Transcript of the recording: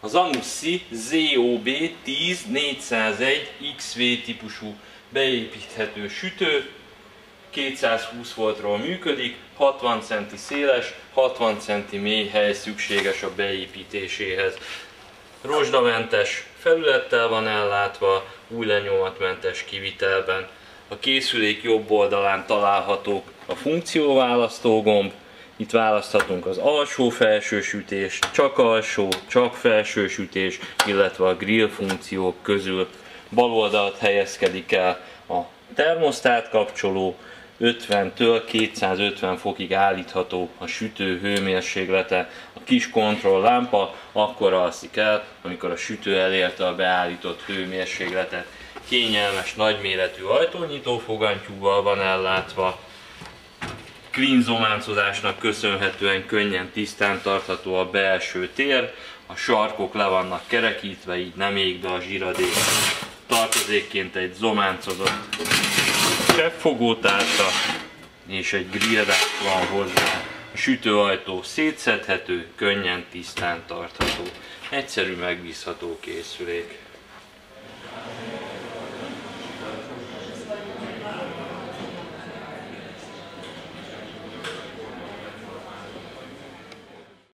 Az Anussi ZOB 10 401 XV típusú beépíthető sütő 220 voltról működik, 60 cm széles, 60 cm mély hely szükséges a beépítéséhez. Rozsdamentes felülettel van ellátva, új lenyomatmentes kivitelben. A készülék jobb oldalán találhatók a funkcióválasztó gomb, itt választhatunk az alsó-felső sütés, csak alsó, csak felső sütés, illetve a grill funkciók közül. Bal oldalt helyezkedik el a termosztát kapcsoló, 50-től 250 fokig állítható a sütő hőmérséklete. A kis kontrolllámpa akkor alszik el, amikor a sütő elérte a beállított hőmérsékletet. Kényelmes, nagyméretű ajtónyitó fogantyúval van ellátva, klinzománcozásnak köszönhetően könnyen tisztán tartható a belső tér, a sarkok le vannak kerekítve, így nem ég be a zsiradék. Tartozékként egy zománcozott cseppfogótársa és egy grillrák van hozzá. A sütőajtó szétszedhető, könnyen tisztán tartható. Egyszerű, megbízható készülék.